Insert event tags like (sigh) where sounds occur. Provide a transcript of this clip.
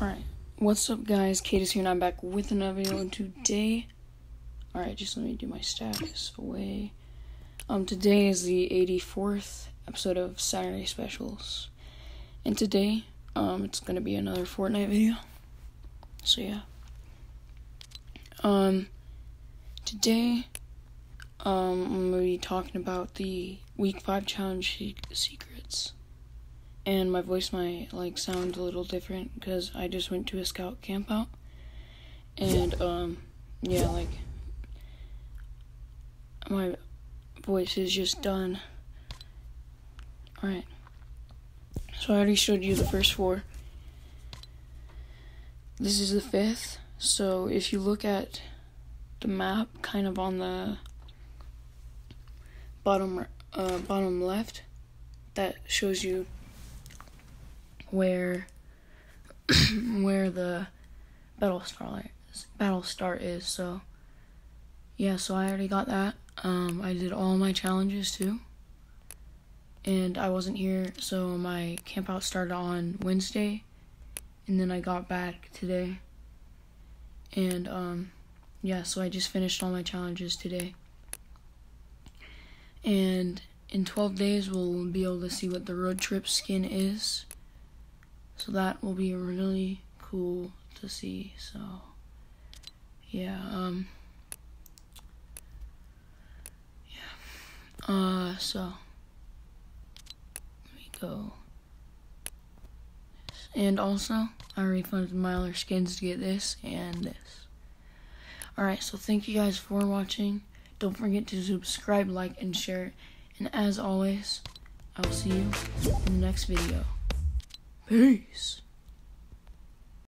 Alright, what's up guys, Cadis here and I'm back with another video and today, alright just let me do my status away, um today is the 84th episode of Saturday Specials, and today, um it's gonna be another Fortnite video, so yeah, um today, um I'm gonna be talking about the week 5 challenge secrets and my voice might like sound a little different because I just went to a scout camp out, and um, yeah, like my voice is just done. All right, so I already showed you the first four. This is the fifth. So if you look at the map, kind of on the bottom uh, bottom left, that shows you where (clears throat) where the battle star battle star is. So yeah, so I already got that. Um, I did all my challenges too, and I wasn't here, so my camp out started on Wednesday, and then I got back today. And um, yeah, so I just finished all my challenges today. And in 12 days, we'll be able to see what the road trip skin is. So that will be really cool to see. So yeah, um yeah. Uh so let me go. And also, I refunded my other skins to get this and this. Alright, so thank you guys for watching. Don't forget to subscribe, like, and share. And as always, I will see you in the next video. Peace.